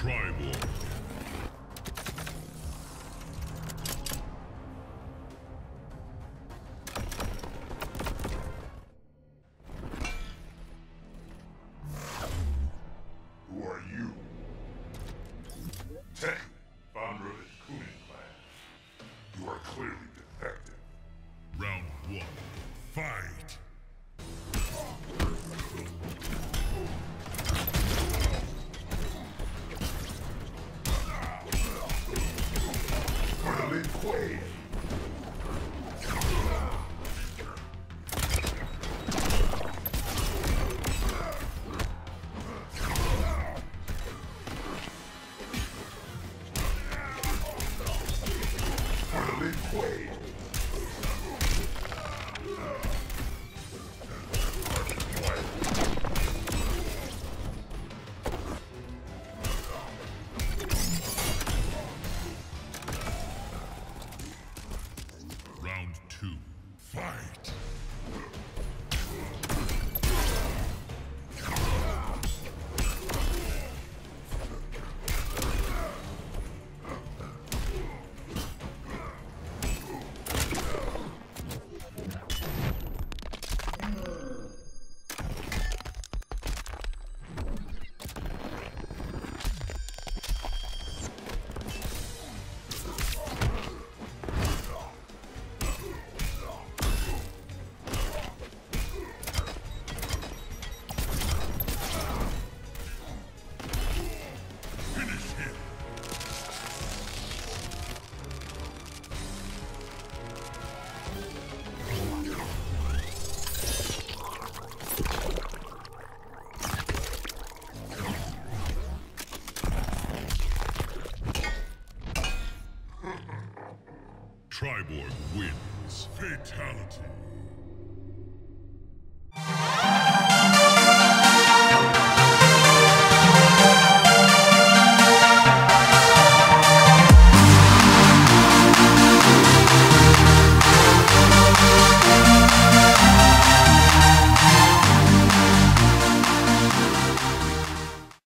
Triborg. Who are you? Tech, founder of the Kunin clan. You are clearly defective. Round one, fight! Round two. Fight! Triborg wins. Fatality.